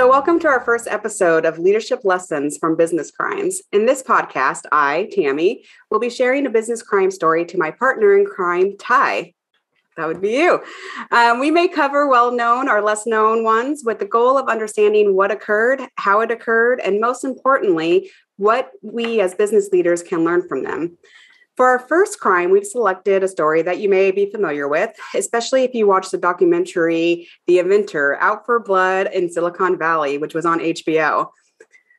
So, welcome to our first episode of Leadership Lessons from Business Crimes. In this podcast, I, Tammy, will be sharing a business crime story to my partner in crime, Ty. That would be you. Um, we may cover well known or less known ones with the goal of understanding what occurred, how it occurred, and most importantly, what we as business leaders can learn from them. For our first crime, we've selected a story that you may be familiar with, especially if you watched the documentary The Inventor Out for Blood in Silicon Valley, which was on HBO.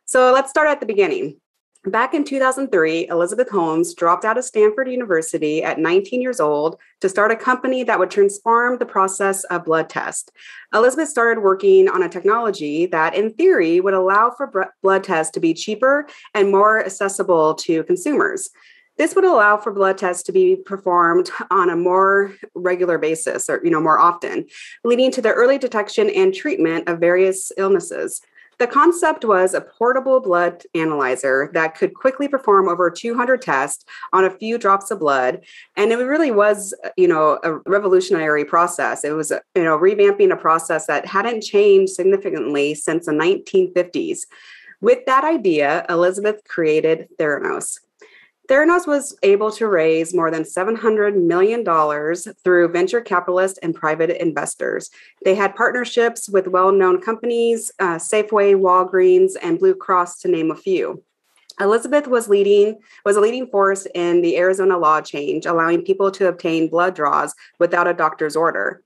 So let's start at the beginning. Back in 2003, Elizabeth Holmes dropped out of Stanford University at 19 years old to start a company that would transform the process of blood tests. Elizabeth started working on a technology that, in theory, would allow for blood tests to be cheaper and more accessible to consumers. This would allow for blood tests to be performed on a more regular basis or you know more often, leading to the early detection and treatment of various illnesses. The concept was a portable blood analyzer that could quickly perform over 200 tests on a few drops of blood, and it really was, you know, a revolutionary process. It was, you know, revamping a process that hadn't changed significantly since the 1950s. With that idea, Elizabeth created Theranos. Theranos was able to raise more than $700 million through venture capitalists and private investors. They had partnerships with well known companies, uh, Safeway, Walgreens, and Blue Cross, to name a few. Elizabeth was leading was a leading force in the Arizona law change, allowing people to obtain blood draws without a doctor's order.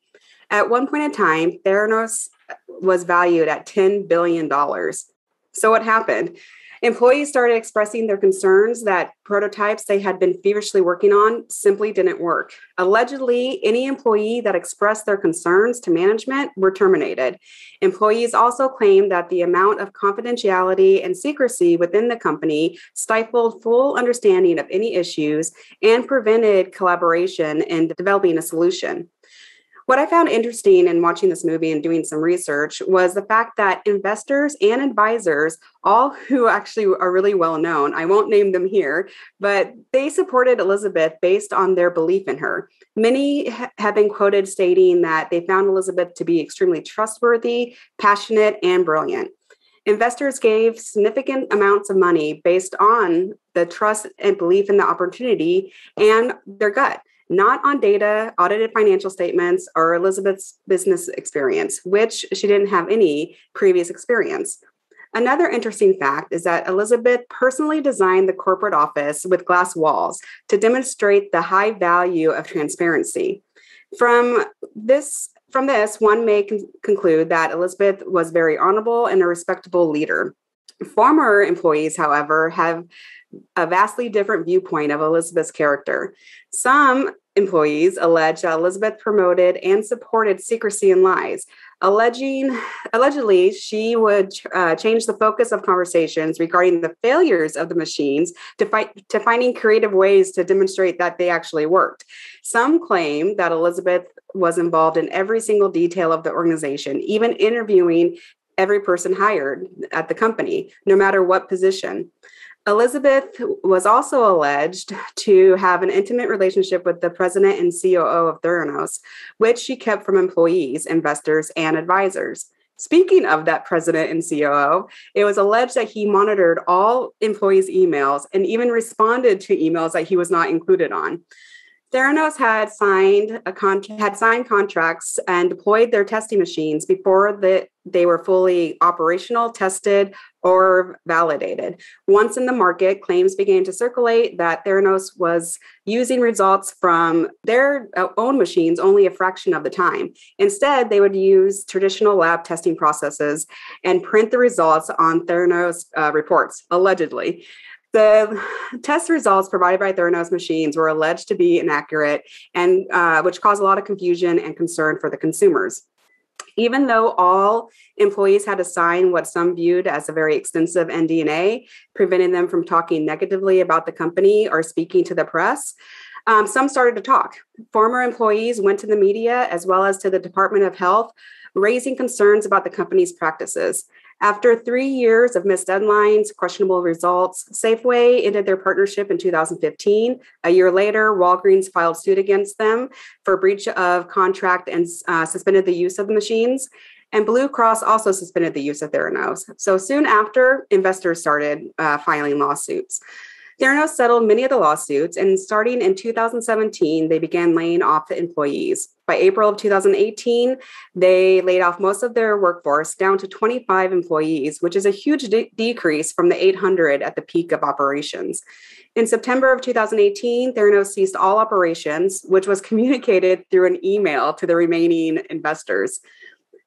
At one point in time, Theranos was valued at $10 billion. So what happened? Employees started expressing their concerns that prototypes they had been feverishly working on simply didn't work. Allegedly, any employee that expressed their concerns to management were terminated. Employees also claimed that the amount of confidentiality and secrecy within the company stifled full understanding of any issues and prevented collaboration in developing a solution. What I found interesting in watching this movie and doing some research was the fact that investors and advisors, all who actually are really well known, I won't name them here, but they supported Elizabeth based on their belief in her. Many have been quoted stating that they found Elizabeth to be extremely trustworthy, passionate, and brilliant. Investors gave significant amounts of money based on the trust and belief in the opportunity and their gut not on data, audited financial statements, or Elizabeth's business experience, which she didn't have any previous experience. Another interesting fact is that Elizabeth personally designed the corporate office with glass walls to demonstrate the high value of transparency. From this from this, one may con- conclude that Elizabeth was very honorable and a respectable leader. Former employees, however, have a vastly different viewpoint of Elizabeth's character. Some employees allege that Elizabeth promoted and supported secrecy and lies, alleging allegedly she would uh, change the focus of conversations regarding the failures of the machines to fight to finding creative ways to demonstrate that they actually worked. Some claim that Elizabeth was involved in every single detail of the organization, even interviewing every person hired at the company, no matter what position. Elizabeth was also alleged to have an intimate relationship with the president and COO of Theranos, which she kept from employees, investors, and advisors. Speaking of that president and COO, it was alleged that he monitored all employees' emails and even responded to emails that he was not included on. Theranos had signed a con- had signed contracts and deployed their testing machines before the, they were fully operational, tested, or validated. Once in the market, claims began to circulate that Theranos was using results from their uh, own machines only a fraction of the time. Instead, they would use traditional lab testing processes and print the results on Theranos uh, reports, allegedly. The test results provided by Theranos machines were alleged to be inaccurate, and uh, which caused a lot of confusion and concern for the consumers. Even though all employees had to sign what some viewed as a very extensive NDA, preventing them from talking negatively about the company or speaking to the press, um, some started to talk. Former employees went to the media as well as to the Department of Health, raising concerns about the company's practices. After three years of missed deadlines, questionable results, Safeway ended their partnership in 2015. A year later, Walgreens filed suit against them for breach of contract and uh, suspended the use of the machines. And Blue Cross also suspended the use of Theranos. So soon after, investors started uh, filing lawsuits. Theranos settled many of the lawsuits, and starting in 2017, they began laying off the employees. By April of 2018, they laid off most of their workforce down to 25 employees, which is a huge de- decrease from the 800 at the peak of operations. In September of 2018, Theranos ceased all operations, which was communicated through an email to the remaining investors.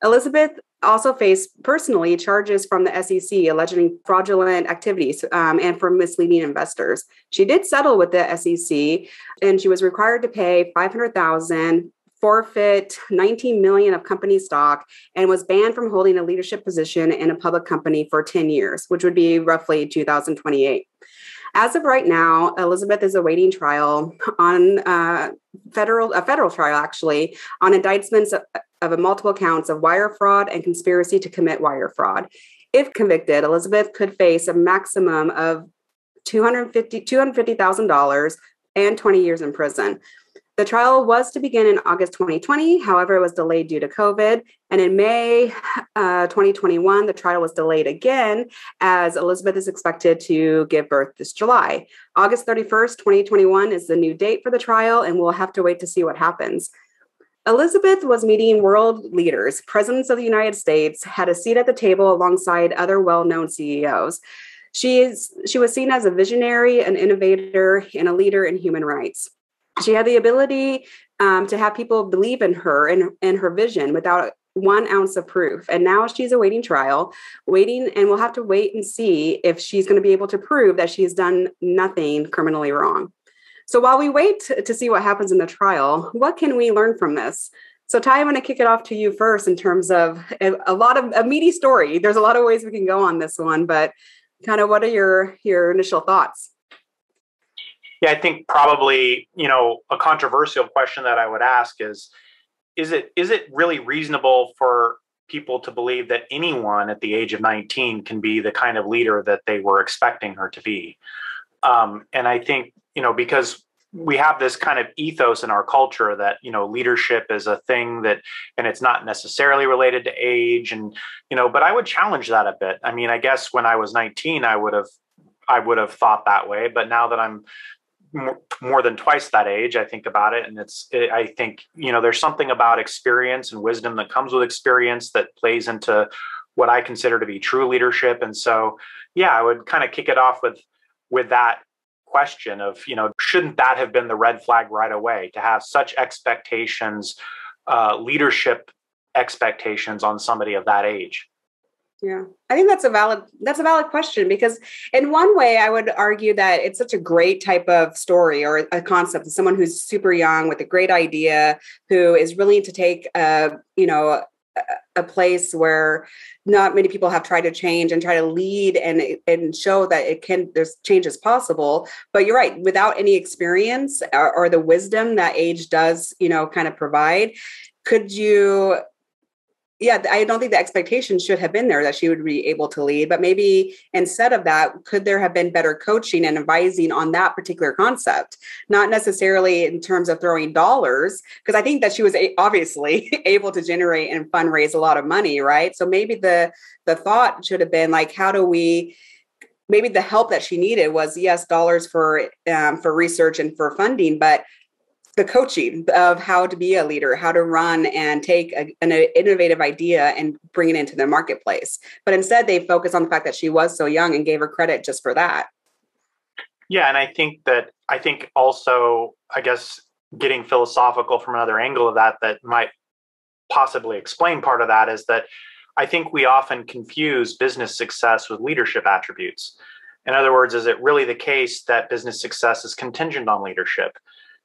Elizabeth also faced personally charges from the SEC alleging fraudulent activities um, and for misleading investors. She did settle with the SEC, and she was required to pay 500,000 forfeit 19 million of company stock and was banned from holding a leadership position in a public company for 10 years which would be roughly 2028 as of right now, Elizabeth is awaiting trial on uh, federal a federal trial actually on indictments of, of multiple counts of wire fraud and conspiracy to commit wire fraud. If convicted, Elizabeth could face a maximum of $250,000 $250, and 20 years in prison. The trial was to begin in August 2020. However, it was delayed due to COVID. And in May uh, 2021, the trial was delayed again as Elizabeth is expected to give birth this July. August 31st, 2021 is the new date for the trial, and we'll have to wait to see what happens. Elizabeth was meeting world leaders. Presidents of the United States had a seat at the table alongside other well known CEOs. She, is, she was seen as a visionary, an innovator, and a leader in human rights she had the ability um, to have people believe in her and, and her vision without one ounce of proof. And now she's awaiting trial, waiting, and we'll have to wait and see if she's going to be able to prove that she's done nothing criminally wrong. So while we wait to see what happens in the trial, what can we learn from this? So Ty, I'm going to kick it off to you first in terms of a, a lot of a meaty story. There's a lot of ways we can go on this one, but kind of what are your your initial thoughts? Yeah, I think probably, you know, a controversial question that I would ask is is it is it really reasonable for people to believe that anyone at the age of 19 can be the kind of leader that they were expecting her to be? Um, and I think, you know, because we have this kind of ethos in our culture that you know leadership is a thing that and it's not necessarily related to age and you know but i would challenge that a bit i mean i guess when i was 19 i would have i would have thought that way but now that i'm more, more than twice that age i think about it and it's it, i think you know there's something about experience and wisdom that comes with experience that plays into what i consider to be true leadership and so yeah i would kind of kick it off with with that question of you know shouldn't that have been the red flag right away to have such expectations uh, leadership expectations on somebody of that age yeah. I think that's a valid that's a valid question because in one way I would argue that it's such a great type of story or a concept of someone who's super young with a great idea who is willing to take a, you know, a, place where not many people have tried to change and try to lead and and show that it can there's change is possible but you're right without any experience or, or the wisdom that age does you know kind of provide could you yeah, I don't think the expectation should have been there that she would be able to lead, but maybe instead of that, could there have been better coaching and advising on that particular concept? Not necessarily in terms of throwing dollars, because I think that she was obviously able to generate and fundraise a lot of money, right? So maybe the the thought should have been like, how do we maybe the help that she needed was yes dollars for um, for research and for funding but the coaching of how to be a leader, how to run and take a, an uh, innovative idea and bring it into the marketplace. But instead, they focus on the fact that she was so young and gave her credit just for that. Yeah, and I think that I think also, I guess, getting philosophical from another angle of that that might possibly explain part of that is that I think we often confuse business success with leadership attributes. In other words, is it really the case that business success is contingent on leadership?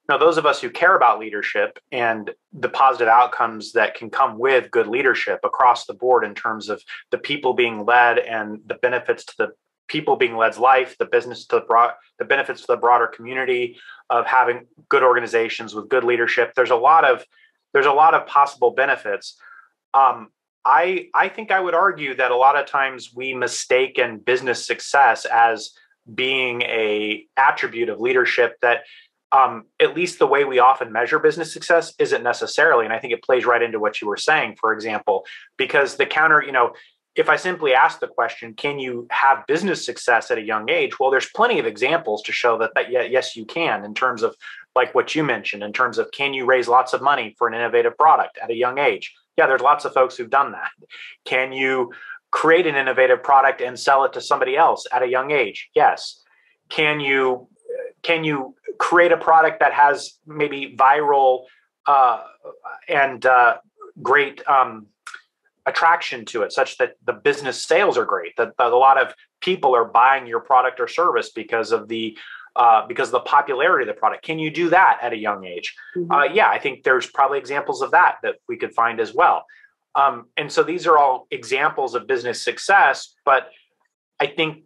Now, those of us who care about leadership and the positive outcomes that can come with good leadership across the board in terms of the people being led and the benefits to the people being led's life, the business to the broad, the benefits to the broader community of having good organizations with good leadership. There's a lot of there's a lot of possible benefits. Um, I I think I would argue that a lot of times we mistaken business success as being a attribute of leadership that um, at least the way we often measure business success isn't necessarily. And I think it plays right into what you were saying, for example, because the counter, you know, if I simply ask the question, can you have business success at a young age? Well, there's plenty of examples to show that, that yes, you can in terms of like what you mentioned, in terms of can you raise lots of money for an innovative product at a young age? Yeah, there's lots of folks who've done that. Can you create an innovative product and sell it to somebody else at a young age? Yes. Can you can you create a product that has maybe viral uh, and uh, great um, attraction to it, such that the business sales are great, that, that, a lot of people are buying your product or service because of the uh, because of the popularity of the product. Can you do that at a young age? Mm-hmm. Uh, yeah, I think there's probably examples of that that we could find as well. Um, and so these are all examples of business success, but I think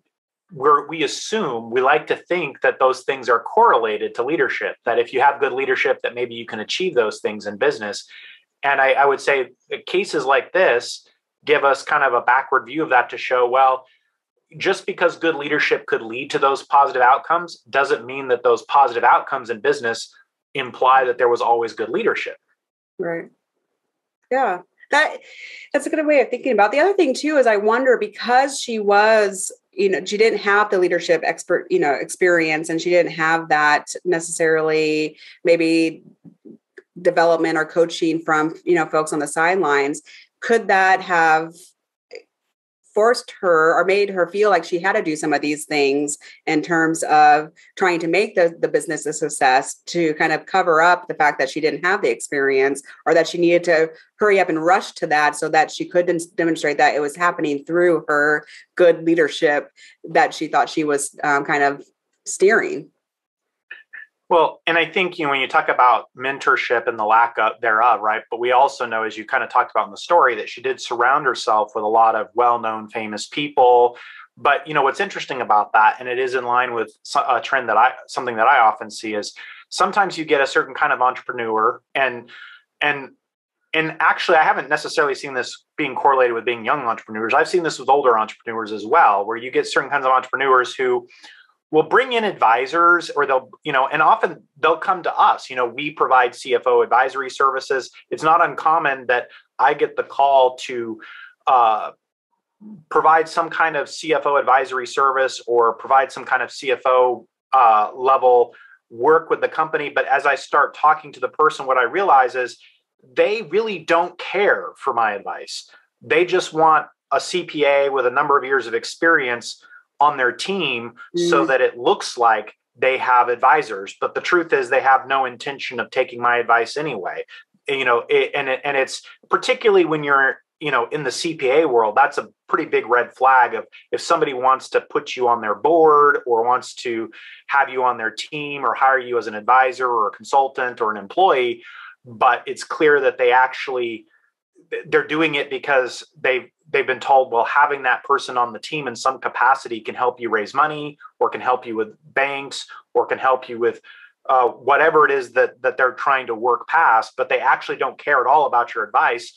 we're, we assume we like to think that those things are correlated to leadership that if you have good leadership that maybe you can achieve those things in business. And I, I would say cases like this give us kind of a backward view of that to show well just because good leadership could lead to those positive outcomes doesn't mean that those positive outcomes in business imply that there was always good leadership. Right. Yeah. That that's a good way of thinking about the other thing too is i wonder because she was you know she didn't have the leadership expert you know experience and she didn't have that necessarily maybe development or coaching from you know folks on the sidelines. Could that have forced her or made her feel like she had to do some of these things in terms of trying to make the, the business a success to kind of cover up the fact that she didn't have the experience or that she needed to hurry up and rush to that so that she could demonstrate that it was happening through her good leadership that she thought she was um, kind of steering well, and I think you know when you talk about mentorship and the lack of thereof, right? But we also know, as you kind of talked about in the story, that she did surround herself with a lot of well-known, famous people. But you know what's interesting about that, and it is in line with a trend that I something that I often see is sometimes you get a certain kind of entrepreneur, and and and actually, I haven't necessarily seen this being correlated with being young entrepreneurs. I've seen this with older entrepreneurs as well, where you get certain kinds of entrepreneurs who will bring in advisors or they'll you know and often they'll come to us. You know we provide cfo advisory services. It's not uncommon that i get the call to uh, provide some kind of cfo advisory service or provide some kind of cfo uh, level work with the company. But as i start talking to the person what i realize is they really don't care for my advice. They just want a cpa with a number of years of experience on their team mm. so that it looks like they have advisors but the truth is they have no intention of taking my advice anyway you know it, and it, and it's particularly when you're you know in the CPA world that's a pretty big red flag of if somebody wants to put you on their board or wants to have you on their team or hire you as an advisor or a consultant or an employee but it's clear that they actually they're doing it because they've they've been told well having that person on the team in some capacity can help you raise money or can help you with banks or can help you with uh, whatever it is that that they're trying to work past but they actually don't care at all about your advice.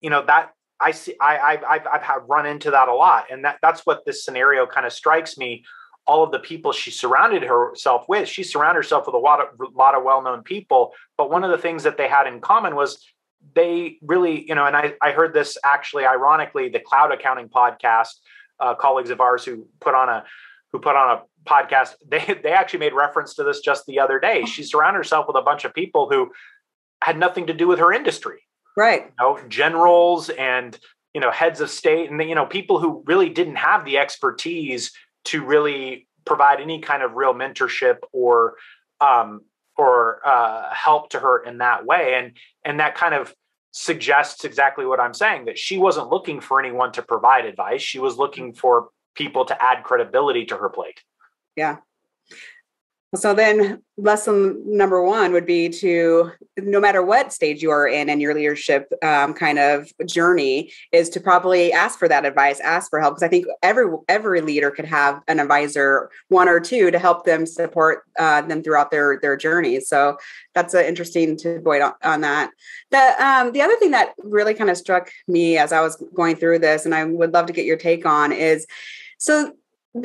You know that i see i i've i've, I've run into that a lot and that that's what this scenario kind of strikes me. All of the people she surrounded herself with she surrounded herself with a lot of a lot of well-known people but one of the things that they had in common was they really, you know, and I, I heard this actually ironically, the cloud accounting podcast, uh, colleagues of ours who put on a who put on a podcast, they they actually made reference to this just the other day. She surrounded herself with a bunch of people who had nothing to do with her industry. Right. You know, generals and you know heads of state and you know people who really didn't have the expertise to really provide any kind of real mentorship or um, or uh, help to her in that way and and that kind of suggests exactly what i'm saying that she wasn't looking for anyone to provide advice. She was looking for people to add credibility to her plate. Yeah so then lesson number one would be to no matter what stage you are in and your leadership um, kind of journey is to probably ask for that advice ask for help because i think every every leader could have an advisor one or two to help them support uh, them throughout their their journey. So that's an interesting to point on, on that. The um, the other thing that really kind of struck me as i was going through this and i would love to get your take on is so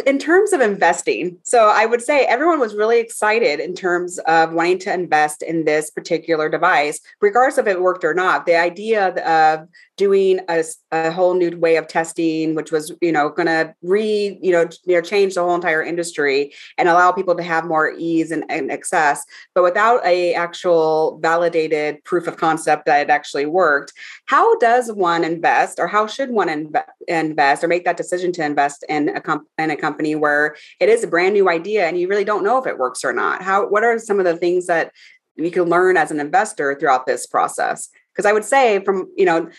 in terms of investing, so I would say everyone was really excited in terms of wanting to invest in this particular device, regardless if it worked or not. The idea of doing a, a whole new way of testing, which was you know going to re you know, you know change the whole entire industry and allow people to have more ease and, and access, but without a actual validated proof of concept that it actually worked. How does one invest, or how should one inv- invest, or make that decision to invest in a, comp- in a company where it is a brand new idea and you really don't know if it works or not? How what are some of the things that you can learn as an investor throughout this process? Because I would say from, you know,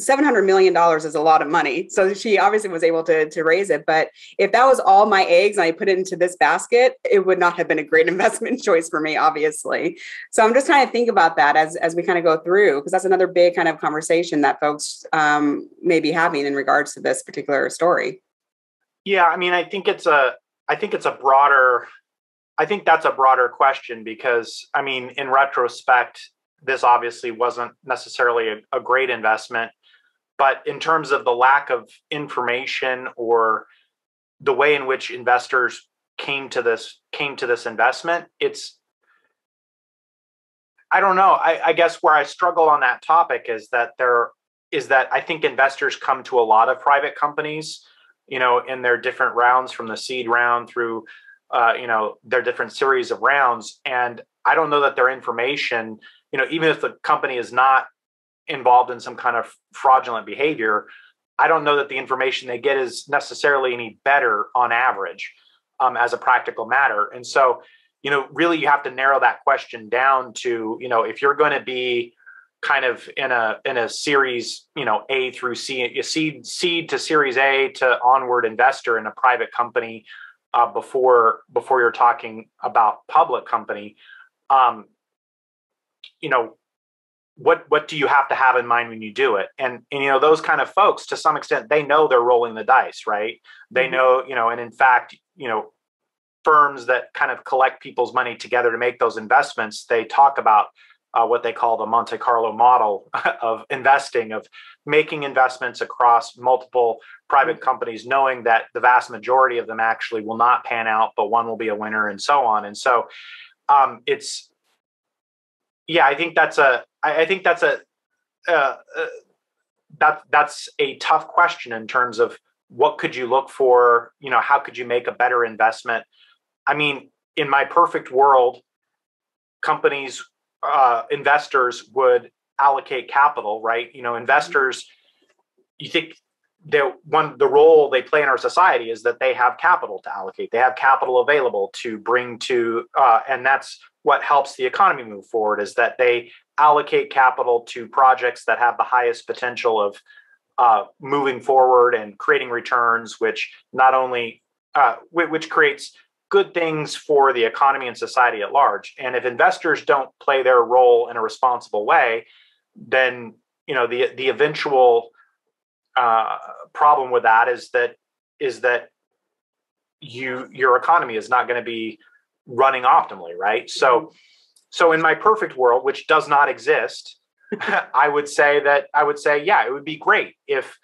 $700 million is a lot of money. So she obviously was able to, to raise it. But if that was all my eggs and I put it into this basket, it would not have been a great investment choice for me, obviously. So I'm just trying to think about that as, as we kind of go through, because that's another big kind of conversation that folks um, may be having in regards to this particular story. Yeah, I mean, I think it's a, I think it's a broader, I think that's a broader question because, I mean, in retrospect, this obviously wasn't necessarily a, a great investment, but in terms of the lack of information or the way in which investors came to this came to this investment, it's I don't know. I, I guess where I struggle on that topic is that there is that I think investors come to a lot of private companies you know, in their different rounds from the seed round through, uh, you know, their different series of rounds. And I don't know that their information, you know, even if the company is not involved in some kind of fraudulent behavior, I don't know that the information they get is necessarily any better on average um, as a practical matter. And so, you know, really you have to narrow that question down to, you know, if you're going to be kind of in a in a series, you know, A through C, seed seed to Series A to onward investor in a private company uh, before before you're talking about public company. Um, you know, what what do you have to have in mind when you do it? And, and you know, those kind of folks, to some extent, they know they're rolling the dice, right? They mm-hmm. know, you know, and in fact, you know, firms that kind of collect people's money together to make those investments, they talk about uh, what they call the Monte Carlo model of investing, of making investments across multiple private companies, knowing that the vast majority of them actually will not pan out, but one will be a winner, and so on. And so, um, it's yeah, I think that's a I, I think that's a uh, uh, that that's a tough question in terms of what could you look for. You know, how could you make a better investment? I mean, in my perfect world, companies uh, investors would allocate capital, right? You know, investors, you think the one the role they play in our society is that they have capital to allocate. They have capital available to bring to, uh, and that's what helps the economy move forward. Is that they allocate capital to projects that have the highest potential of uh, moving forward and creating returns, which not only uh, which creates good things for the economy and society at large. And if investors don't play their role in a responsible way, then you know the the eventual uh, problem with that is that is that you your economy is not going to be running optimally, right? So mm-hmm. So in my perfect world, which does not exist, I would say that I would say yeah, it would be great if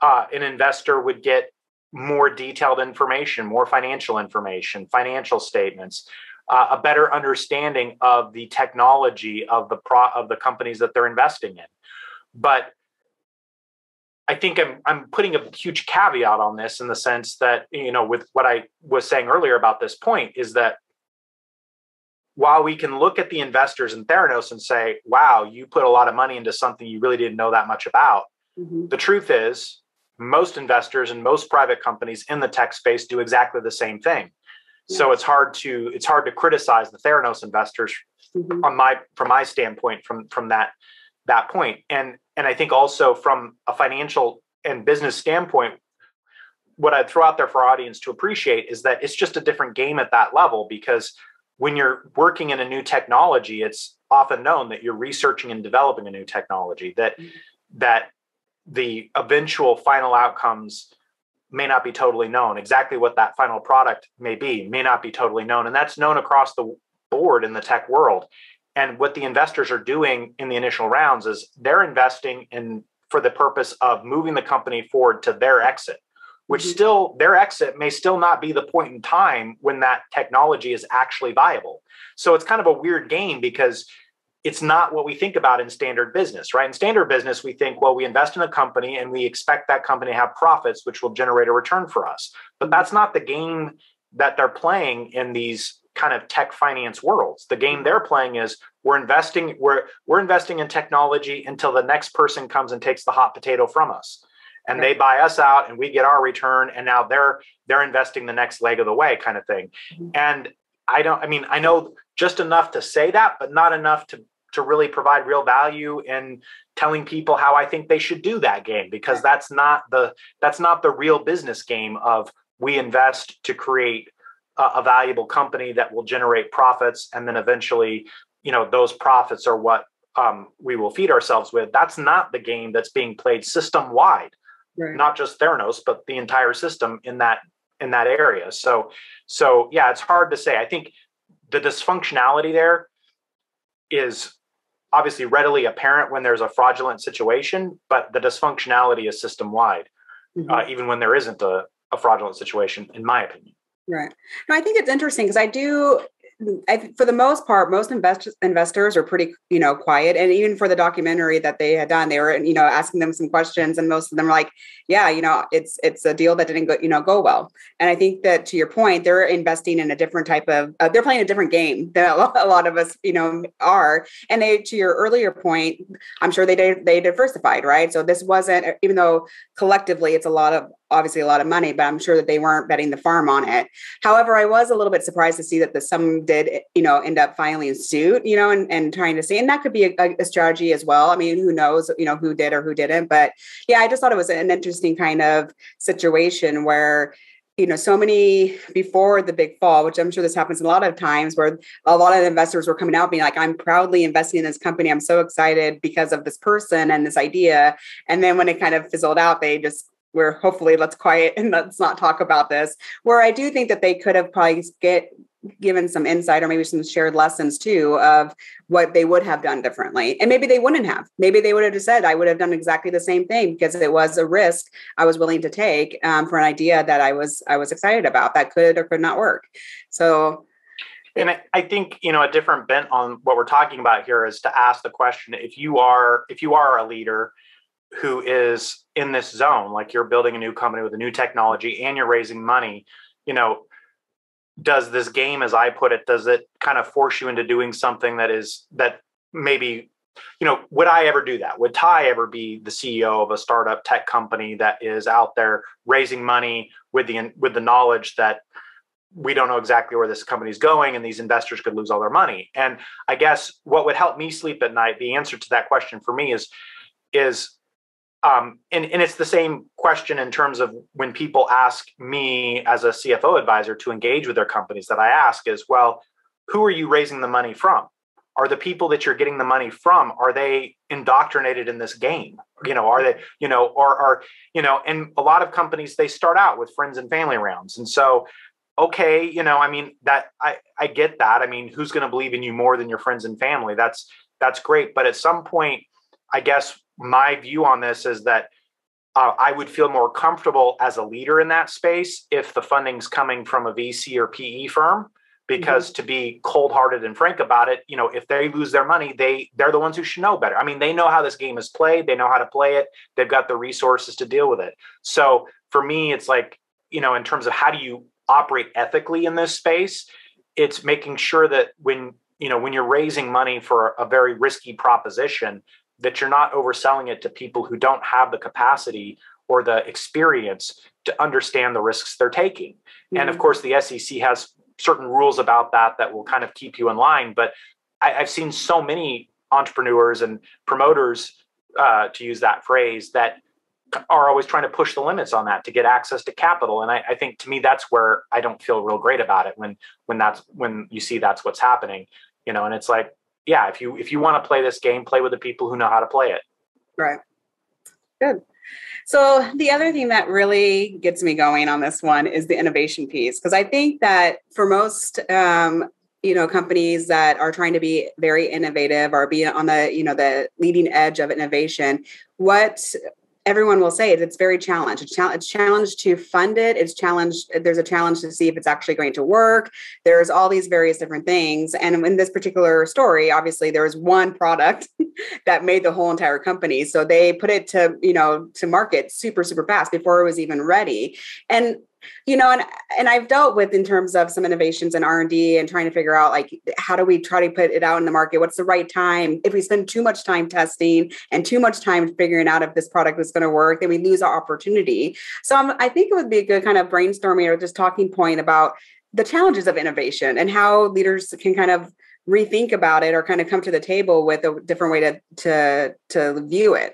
uh, an investor would get more detailed information, more financial information, financial statements, uh, a better understanding of the technology of the pro of the companies that they're investing in. But I think I'm I'm putting a huge caveat on this in the sense that you know with what I was saying earlier about this point is that while we can look at the investors in Theranos and say, "Wow, you put a lot of money into something you really didn't know that much about," mm-hmm. the truth is most investors and most private companies in the tech space do exactly the same thing. So it's hard to it's hard to criticize the Theranos investors mm-hmm. on my from my standpoint from from that that point. And and I think also from a financial and business standpoint, what I'd throw out there for our audience to appreciate is that it's just a different game at that level because when you're working in a new technology, it's often known that you're researching and developing a new technology that mm-hmm. that the eventual final outcomes may not be totally known. Exactly what that final product may be may not be totally known. And that's known across the board in the tech world. And what the investors are doing in the initial rounds is they're investing in for the purpose of moving the company forward to their exit which mm-hmm. still their exit may still not be the point in time when that technology is actually viable. So it's kind of a weird game because it's not what we think about in standard business, right? In standard business, we think, well, we invest in a company and we expect that company to have profits, which will generate a return for us. But mm-hmm. that's not the game that they're playing in these kind of tech finance worlds. The game they're playing is we're investing we're we're investing in technology until the next person comes and takes the hot potato from us. And they buy us out and we get our return and now they're they're investing the next leg of the way kind of thing. Mm-hmm. And I don't I mean I know just enough to say that but not enough to to really provide real value in telling people how I think they should do that game because that's not the that's not the real business game of we invest to create a, a valuable company that will generate profits and then eventually you know those profits are what um, we will feed ourselves with that's not the game that's being played system wide right. not just theranos but the entire system in that in that area so so yeah it's hard to say i think the dysfunctionality there is obviously readily apparent when there's a fraudulent situation, but the dysfunctionality is system wide, mm-hmm. uh, even when there isn't a, a fraudulent situation, in my opinion. Right. No, I think it's interesting because I do I, for the most part, most invest- investors are pretty, you know, quiet. And even for the documentary that they had done, they were, you know, asking them some questions, and most of them were like, "Yeah, you know, it's it's a deal that didn't go, you know, go well." And I think that to your point, they're investing in a different type of, uh, they're playing a different game than a lot of us, you know, are. And they, to your earlier point, I'm sure they did, they diversified, right? So this wasn't, even though collectively it's a lot of obviously a lot of money, but I'm sure that they weren't betting the farm on it. However, I was a little bit surprised to see that the some did, eh, you know, end up filing suit, you know, and, and trying to see, and that could be a, a, strategy as well. I mean, who knows, you know, who did or who didn't, but yeah, I just thought it was an interesting kind of situation where you know so many before the big fall which i'm sure this happens a lot of times where a lot of investors were coming out being like i'm proudly investing in this company i'm so excited because of this person and this idea and then when it kind of fizzled out they just where hopefully let's quiet and let's not talk about this where i do think that they could have probably get given some insight or maybe some shared lessons too of what they would have done differently. And maybe they wouldn't have. Maybe they would have just said i would have done exactly the same thing because it was a risk i was willing to take um, for an idea that i was i was excited about that could or could not work. So and I, I think you know a different bent on what we're talking about here is to ask the question if you are if you are a leader who is in this zone like you're building a new company with a new technology and you're raising money you know does this game as i put it does it kind of force you into doing something that is that maybe you know would i ever do that? Would ty ever be the ceo of a startup tech company that is out there raising money with the with the knowledge that we don't know exactly where this company is going and these investors could lose all their money? And i guess what would help me sleep at night the answer to that question for me is is um, and, and it's the same question in terms of when people ask me as a CFO advisor to engage with their companies that I ask is, well, who are you raising the money from? Are the people that you're getting the money from, are they indoctrinated in this game? You know, are they, you know, or are, you know, and a lot of companies, they start out with friends and family rounds. And so, okay, you know, I mean, that I, I get that. I mean, who's going to believe in you more than your friends and family? That's, that's great. But at some point, I guess my view on this is that uh, I would feel more comfortable as a leader in that space if the funding's coming from a VC or PE firm. Because mm-hmm. to be cold-hearted and frank about it, you know, if they lose their money, they they're the ones who should know better. I mean, they know how this game is played. They know how to play it. They've got the resources to deal with it. So for me, it's like you know, in terms of how do you operate ethically in this space, it's making sure that when you know when you're raising money for a very risky proposition that you're not overselling it to people who don't have the capacity or the experience to understand the risks they're taking. Mm-hmm. And of mm-hmm. course, the SEC has certain rules about that that will kind of keep you in line. But I, have seen so many entrepreneurs and promoters, uh, to use that phrase, that are always trying to push the limits on that to get access to capital. And I, I think to me that's where I don't feel real great about it when when that's when you see that's what's happening. You know, and it's like yeah, if you if you want to play this game, play with the people who know how to play it. Right. Good. So the other thing that really gets me going on this one is the innovation piece because I think that for most um, you know companies that are trying to be very innovative or be on the you know the leading edge of innovation, what everyone will say it, it's very challenged. It's, challenge, it's challenged to fund it. It's challenged. There's a challenge to see if it's actually going to work. There's all these various different things. And in this particular story, obviously there was one product that made the whole entire company. So they put it to, you know, to market super, super fast before it was even ready. And you know and and i've dealt with in terms of some innovations in r&d and trying to figure out like how do we try to put it out in the market? What's the right time? If we spend too much time testing and too much time figuring out if this product is going to work then we lose our opportunity. So um, i think it would be a good kind of brainstorming or just talking point about the challenges of innovation and how leaders can kind of rethink about it or kind of come to the table with a different way to to to view it.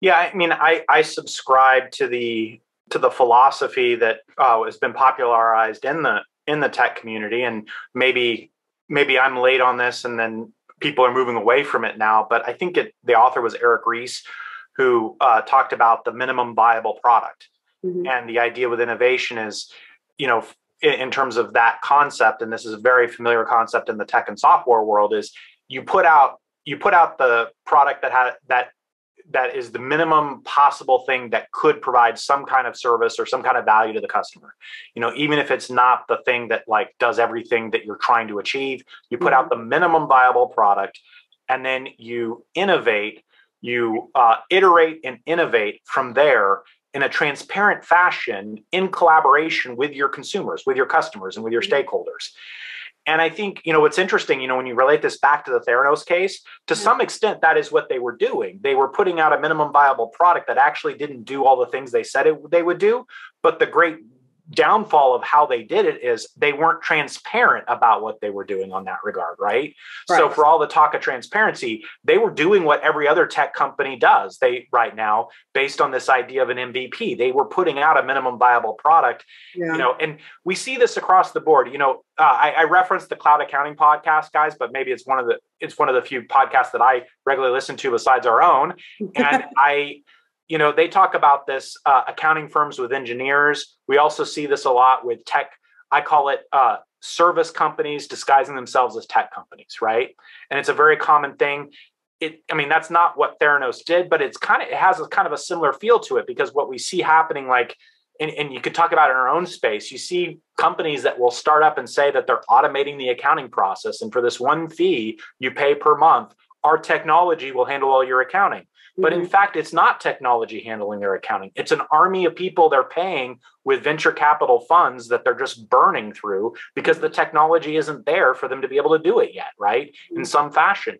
Yeah i mean i i subscribe to the to the philosophy that uh, has been popularized in the in the tech community and maybe maybe i'm late on this and then people are moving away from it now but i think it the author was eric Ries who uh, talked about the minimum viable product mm-hmm. and the idea with innovation is you know in, in terms of that concept and this is a very familiar concept in the tech and software world is you put out you put out the product that had that that is the minimum possible thing that could provide some kind of service or some kind of value to the customer you know even if it's not the thing that like does everything that you're trying to achieve you put out mm-hmm. the minimum viable product and then you innovate you uh, iterate and innovate from there in a transparent fashion in collaboration with your consumers with your customers and with your mm-hmm. stakeholders and I think, you know, what's interesting, you know, when you relate this back to the Theranos case, to mm-hmm. some extent, that is what they were doing. They were putting out a minimum viable product that actually didn't do all the things they said it, they would do. But the great downfall of how they did it is they weren't transparent about what they were doing on that regard, right? right? So for all the talk of transparency, they were doing what every other tech company does. They right now, based on this idea of an MVP, they were putting out a minimum viable product. Yeah. You know, and we see this across the board. You know, uh, I, I referenced the cloud accounting podcast, guys, but maybe it's one of the it's one of the few podcasts that I regularly listen to besides our own, and I you know they talk about this uh, accounting firms with engineers. We also see this a lot with tech i call it uh, service companies disguising themselves as tech companies right? And it's a very common thing. It i mean that's not what theranos did but it's kind of it has a kind of a similar feel to it because what we see happening like and, and you could talk about in our own space you see companies that will start up and say that they're automating the accounting process and for this one fee you pay per month our technology will handle all your accounting but in mm-hmm. fact, it's not technology handling their accounting. It's an army of people they're paying with venture capital funds that they're just burning through because the technology isn't there for them to be able to do it yet, right? In mm-hmm. some fashion.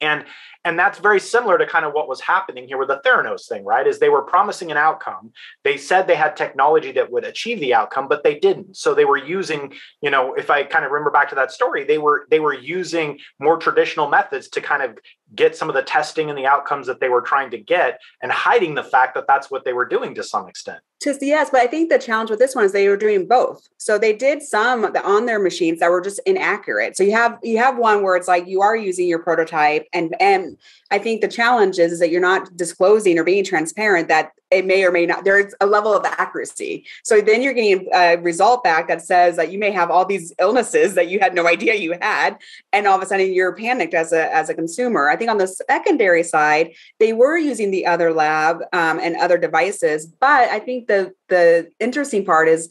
And and that's very similar to kind of what was happening here with the Theranos thing, right? Is they were promising an outcome. They said they had technology that would achieve the outcome, but they didn't. So they were using, you know, if I kind of remember back to that story, they were they were using more traditional methods to kind of get some of the testing and the outcomes that they were trying to get and hiding the fact that that's what they were doing to some extent. Just yes, but I think the challenge with this one is they were doing both. So they did some on their machines that were just inaccurate. So you have you have one where it's like you are using your prototype and and I think the challenge is, is that you're not disclosing or being transparent that it may or may not there's a level of accuracy. So then you're getting a result back that says that you may have all these illnesses that you had no idea you had and all of a sudden you're panicked as a as a consumer. I think on the secondary side they were using the other lab um, and other devices but i think the the interesting part is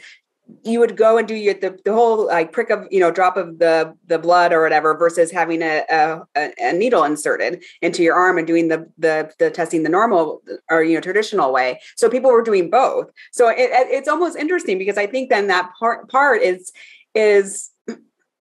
you would go and do your the, the whole like prick of you know drop of the the blood or whatever versus having a, a, a needle inserted into your arm and doing the, the the testing the normal or you know traditional way. So people were doing both. So it, it's almost interesting because i think then that part part is is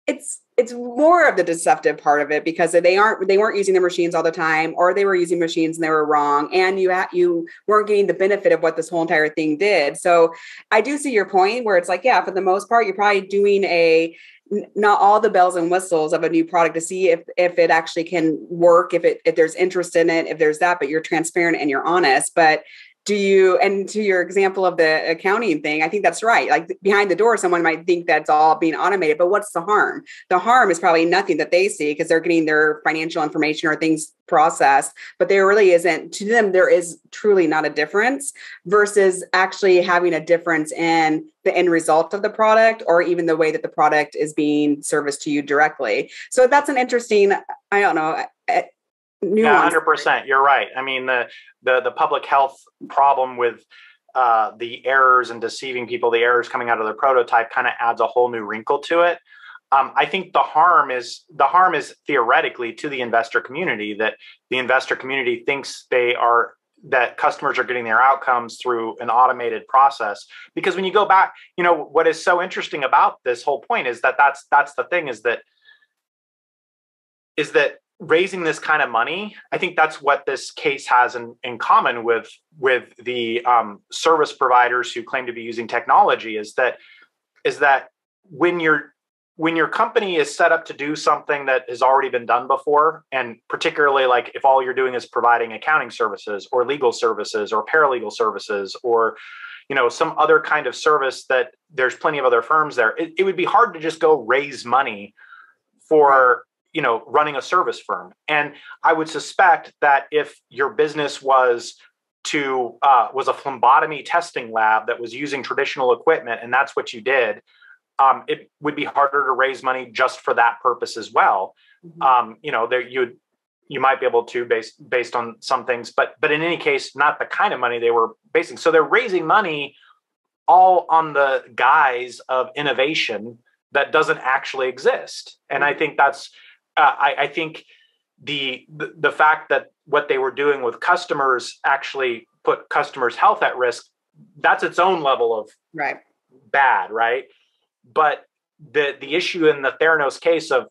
it's it's more of the deceptive part of it because they aren't they weren't using the machines all the time or they were using machines and they were wrong and you at you weren't getting the benefit of what this whole entire thing did. So i do see your point where it's like yeah for the most part you're probably doing a not all the bells and whistles of a new product to see if if it actually can work if it if there's interest in it if there's that but you're transparent and you're honest. But do you and to your example of the accounting thing i think that's right. Like behind the door someone might think that's all being automated but what's the harm? The harm is probably nothing that they see because they're getting their financial information or things processed but there really isn't to them there is truly not a difference versus actually having a difference in the end result of the product or even the way that the product is being serviced to you directly. So that's an interesting i don't know Yeah, hundred percent. You're right. I mean the the the public health problem with uh, the errors and deceiving people, the errors coming out of the prototype, kind of adds a whole new wrinkle to it. Um, I think the harm is the harm is theoretically to the investor community that the investor community thinks they are that customers are getting their outcomes through an automated process because when you go back you know what is so interesting about this whole point is that that's that's the thing is that is that raising this kind of money i think that's what this case has in, in common with with the um, service providers who claim to be using technology is that is that when you're when your company is set up to do something that has already been done before and particularly like if all you're doing is providing accounting services or legal services or paralegal services or you know some other kind of service that there's plenty of other firms there it, it would be hard to just go raise money for you know running a service firm and i would suspect that if your business was to uh, was a phlebotomy testing lab that was using traditional equipment and that's what you did um, it would be harder to raise money just for that purpose as well. Mm-hmm. Um, you know, there you you might be able to based based on some things, but but in any case, not the kind of money they were basing. So they're raising money all on the guise of innovation that doesn't actually exist, and I mm-hmm. think that's uh, I, I think the, the the fact that what they were doing with customers actually put customers' health at risk. That's its own level of right bad, right? But the the issue in the Theranos case of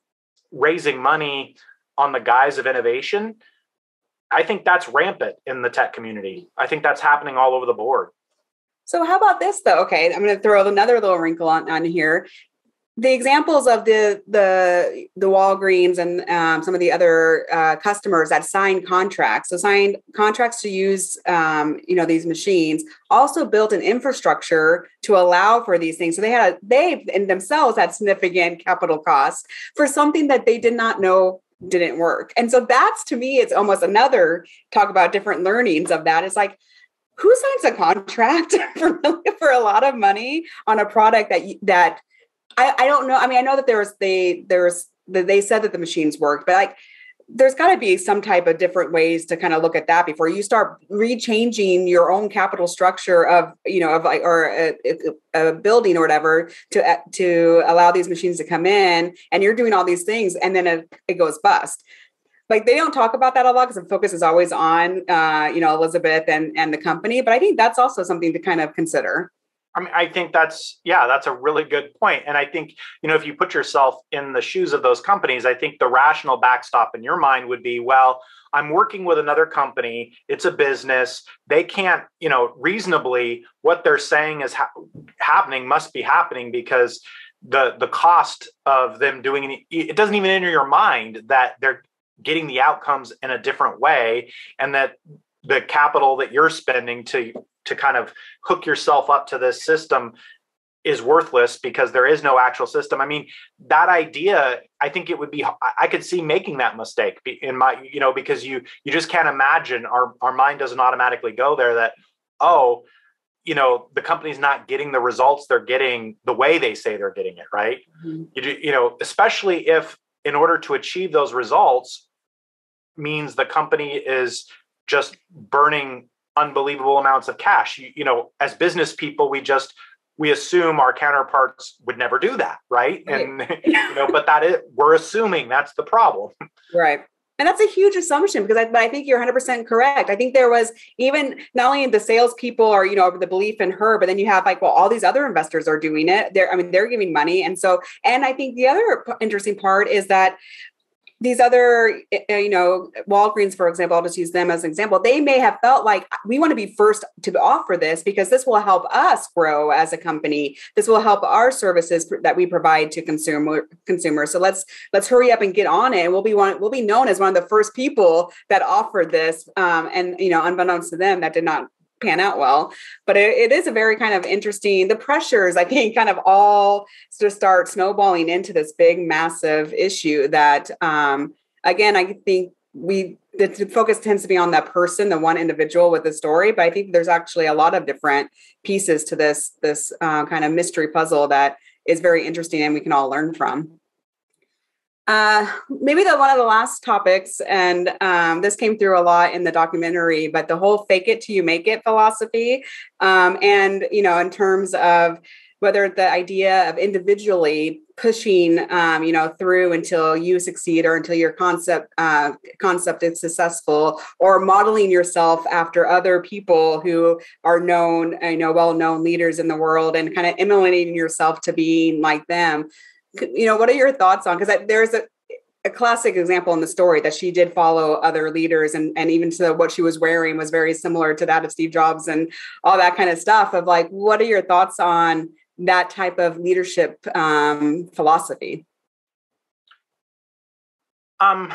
raising money on the guise of innovation, I think that's rampant in the tech community. I think that's happening all over the board. So how about this though? Okay, I'm going to throw another little wrinkle on, on here the examples of the the the Walgreens and um, some of the other uh, customers that signed contracts, so signed contracts to use um, you know these machines, also built an infrastructure to allow for these things. So they had they in themselves had significant capital costs for something that they did not know didn't work. And so that's to me, it's almost another talk about different learnings of that. It's like who signs a contract for for a lot of money on a product that that I, I don't know. I mean, I know that there was they there's they said that the machines worked, but like there's got to be some type of different ways to kind of look at that before you start rechanging your own capital structure of you know of like or a, a, building or whatever to uh, to allow these machines to come in and you're doing all these things and then it, it goes bust like they don't talk about that a lot because the focus is always on uh, you know elizabeth and and the company but i think that's also something to kind of consider I mean, I think that's yeah, that's a really good point. And I think you know, if you put yourself in the shoes of those companies, I think the rational backstop in your mind would be, well, I'm working with another company. It's a business. They can't, you know, reasonably what they're saying is ha- happening must be happening because the the cost of them doing it, it doesn't even enter your mind that they're getting the outcomes in a different way and that the capital that you're spending to to kind of hook yourself up to this system is worthless because there is no actual system. I mean, that idea, I think it would be I could see making that mistake in my, you know, because you you just can't imagine our our mind doesn't automatically go there that oh, you know, the company's not getting the results they're getting the way they say they're getting it, right? Mm-hmm. You you know, especially if in order to achieve those results means the company is just burning unbelievable amounts of cash. You, you know, as business people, we just we assume our counterparts would never do that, right? right. And you know, but that is we're assuming that's the problem. Right. And that's a huge assumption because I, but I think you're 100% correct. I think there was even not only the salespeople or, you know, the belief in her, but then you have like, well, all these other investors are doing it. They're, I mean, they're giving money. And so, and I think the other interesting part is that these other, eh, eh, you know, Walgreens, for example, I'll just use them as an example. They may have felt like we want to be first to offer this because this will help us grow as a company. This will help our services that we provide to consumer consumers. So let's let's hurry up and get on it. And we'll be one, we'll be known as one of the first people that offered this. Um, and you know, unbeknownst to them, that did not pan out well. But it, it is a very kind of interesting, the pressures, I think, kind of all to start snowballing into this big, massive issue that, um, again, I think we the focus tends to be on that person the one individual with the story but i think there's actually a lot of different pieces to this this uh, kind of mystery puzzle that is very interesting and we can all learn from Uh, maybe the one of the last topics, and um, this came through a lot in the documentary, but the whole "fake it till you make it" philosophy, um, and you know, in terms of whether the idea of individually pushing um, you know through until you succeed or until your concept uh, concept is successful or modeling yourself after other people who are known you know well known leaders in the world and kind of emulating yourself to being like them you know what are your thoughts on because there's a a classic example in the story that she did follow other leaders and, and even to what she was wearing was very similar to that of Steve Jobs and all that kind of stuff of like what are your thoughts on that type of leadership um, philosophy? Um,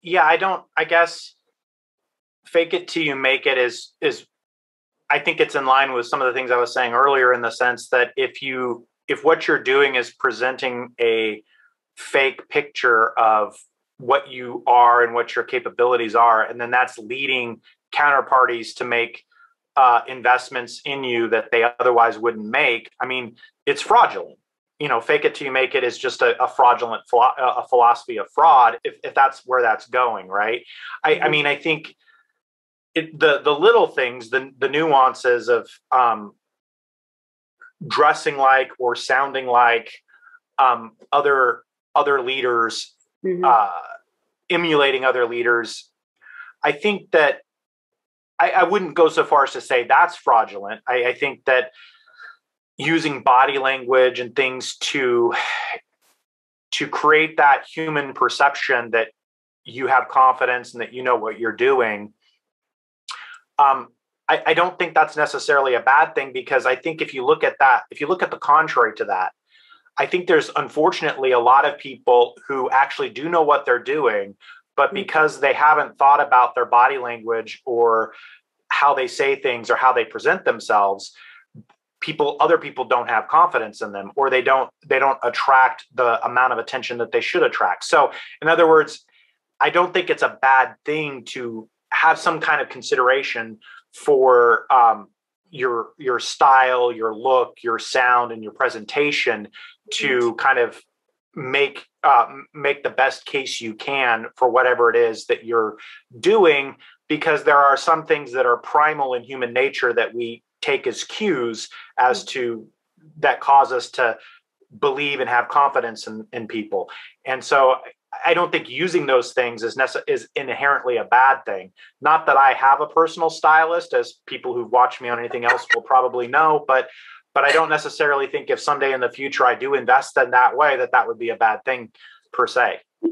yeah, I don't. I guess fake it till you make it is is. I think it's in line with some of the things I was saying earlier, in the sense that if you if what you're doing is presenting a fake picture of what you are and what your capabilities are, and then that's leading counterparties to make uh, investments in you that they otherwise wouldn't make, I mean, it's fraudulent. You know, fake it till you make it is just a, a fraudulent philo- a philosophy of fraud. If, if that's where that's going, right? I, mm-hmm. I mean, I think it, the the little things, the the nuances of um, dressing like or sounding like um, other other leaders, mm-hmm. uh, emulating other leaders. I think that I, I wouldn't go so far as to say that's fraudulent. I, I think that using body language and things to to create that human perception that you have confidence and that you know what you're doing um, I, I, don't think that's necessarily a bad thing because i think if you look at that if you look at the contrary to that i think there's unfortunately a lot of people who actually do know what they're doing but mm. because they haven't thought about their body language or how they say things or how they present themselves people other people don't have confidence in them or they don't they don't attract the amount of attention that they should attract so in other words i don't think it's a bad thing to have some kind of consideration for um, your your style your look your sound and your presentation to kind of make uh, make the best case you can for whatever it is that you're doing because there are some things that are primal in human nature that we take as cues as mm. to that cause us to believe and have confidence in, in people and so i don't think using those things is nece- is inherently a bad thing not that i have a personal stylist as people who've watched me on anything else will probably know but but I don't necessarily think if someday in the future I do invest in that way that that would be a bad thing per se.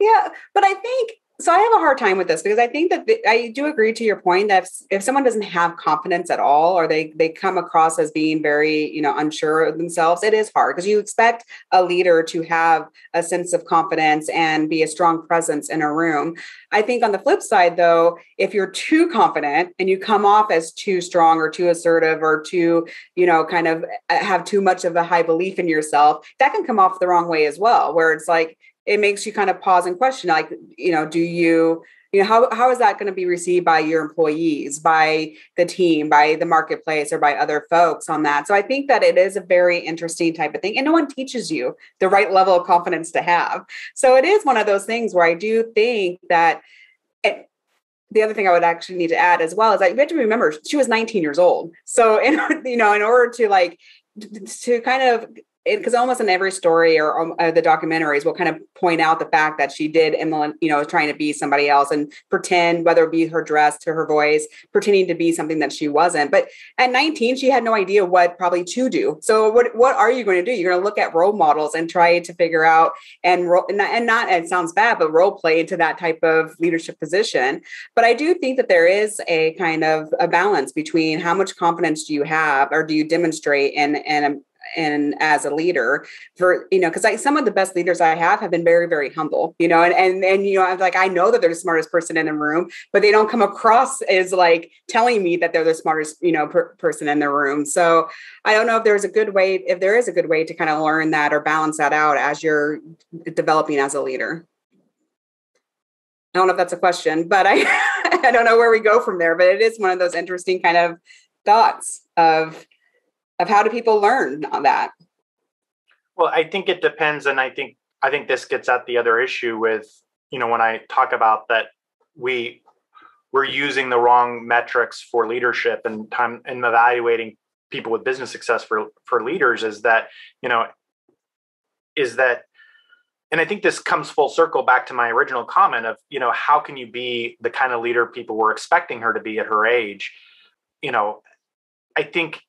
yeah, but I think so I have a hard time with this because I think that the, I do agree to your point that if, if, someone doesn't have confidence at all, or they they come across as being very you know unsure of themselves, it is hard because you expect a leader to have a sense of confidence and be a strong presence in a room. I think on the flip side, though, if you're too confident and you come off as too strong or too assertive or too you know kind of uh, have too much of a high belief in yourself, that can come off the wrong way as well. Where it's like it makes you kind of pause and question like you know do you you know how, how is that going to be received by your employees by the team by the marketplace or by other folks on that so i think that it is a very interesting type of thing and no one teaches you the right level of confidence to have so it is one of those things where i do think that it, the other thing I would actually need to add as well is that you have to remember she was 19 years old. So in you know, in order to like to kind of because almost in every story or, or, uh, the documentaries will kind of point out the fact that she did Emily, you know trying to be somebody else and pretend whether it be her dress to her voice pretending to be something that she wasn't. But at 19 she had no idea what probably to do. So what what are you going to do? You're going to look at role models and try to figure out and role and not, and not it sounds bad but role play into that type of leadership position. But i do think that there is a kind of a balance between how much confidence do you have or do you demonstrate and and and as a leader for you know because like some of the best leaders i have have been very very humble you know and and, and you know i'm like i know that they're the smartest person in the room but they don't come across as like telling me that they're the smartest you know per- person in the room so i don't know if there's a good way if there is a good way to kind of learn that or balance that out as you're developing as a leader I don't know if that's a question, but I I don't know where we go from there. But it is one of those interesting kind of thoughts of of how do people learn on that? Well, I think it depends, and I think I think this gets at the other issue with, you know, when I talk about that we we're using the wrong metrics for leadership and time and evaluating people with business success for for leaders is that, you know, is that and I think this comes full circle back to my original comment of, you know, how can you be the kind of leader people were expecting her to be at her age? You know, I think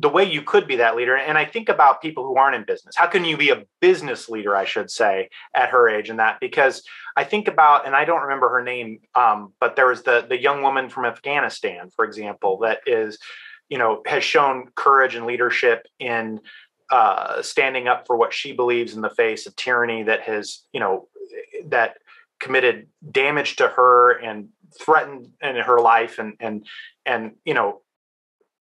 the way you could be that leader. And i think about people who aren't in business. How can you be a business leader i should say at her age? And that because i think about and i don't remember her name um, but there was the the young woman from afghanistan for example that is you know has shown courage and leadership in uh, standing up for what she believes in the face of tyranny that has you know that committed damage to her and threatened in her life. And and and you know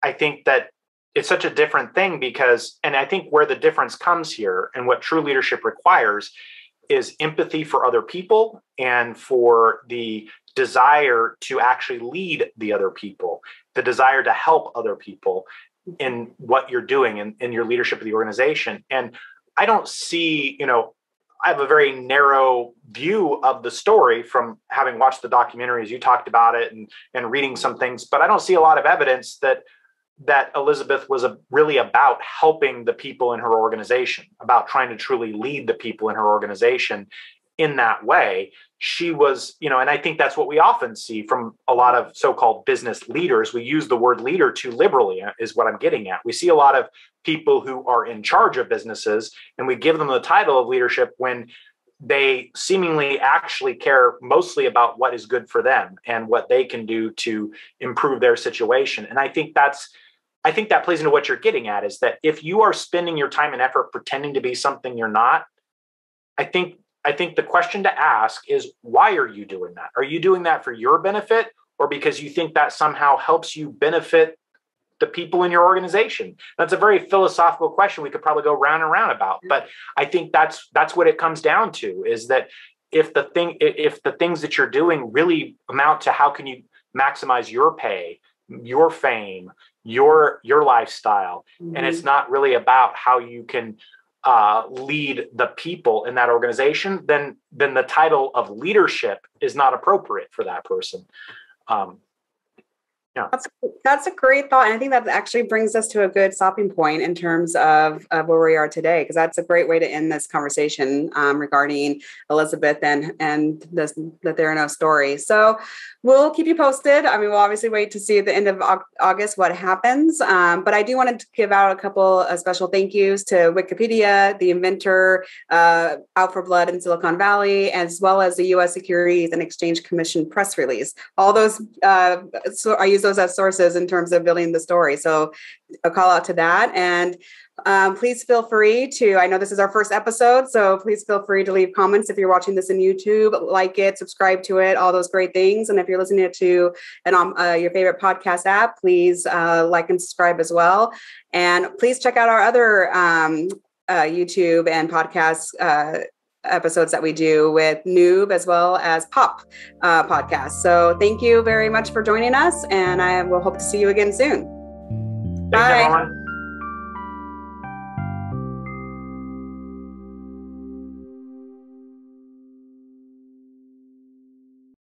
I think that it's such a different thing because, and I think where the difference comes here and what true leadership requires is empathy for other people and for the desire to actually lead the other people, the desire to help other people in what you're doing in, in your leadership of the organization. And I don't see, you know, I have a very narrow view of the story from having watched the documentary as you talked about it and, and reading some things, but I don't see a lot of evidence that that Elizabeth was a, really about helping the people in her organization, about trying to truly lead the people in her organization in that way. She was, you know, and I think that's what we often see from a lot of so called business leaders. We use the word leader too liberally, uh, is what I'm getting at. We see a lot of people who are in charge of businesses and we give them the title of leadership when they seemingly actually care mostly about what is good for them and what they can do to improve their situation. And I think that's I think that plays into what you're getting at is that if you are spending your time and effort pretending to be something you're not, I think I think the question to ask is why are you doing that? Are you doing that for your benefit or because you think that somehow helps you benefit the people in your organization? That's a very philosophical question we could probably go round and round about, but I think that's that's what it comes down to is that if the thing if the things that you're doing really amount to how can you maximize your pay, your fame, your your lifestyle mm-hmm. and it's mm-hmm. not really about how you can uh, lead the people in that organization then then the title of leadership is not appropriate for that person um, yeah. That's that's a great thought. And I think that actually brings us to a good stopping point in terms of, of where we are today, because that's a great way to end this conversation um, regarding Elizabeth and and this, are no stories. So we'll keep you posted. I mean, we'll obviously wait to see at the end of August what happens. Um, but I do want to give out a couple of special thank yous to Wikipedia, the inventor, uh, Out for Blood in Silicon Valley, as well as the U.S. Securities and Exchange Commission press release. All those uh, so I use those as sources in terms of building the story. So a call out to that. And um, please feel free to, I know this is our first episode, so please feel free to leave comments if you're watching this in YouTube, like it, subscribe to it, all those great things. And if you're listening to an, um, uh, your favorite podcast app, please uh, like and subscribe as well. And please check out our other um, uh, YouTube and podcast uh, episodes that we do with Noob as well as Pop uh, podcast. So thank you very much for joining us, and I will hope to see you again soon. Thanks, Bye. Everyone.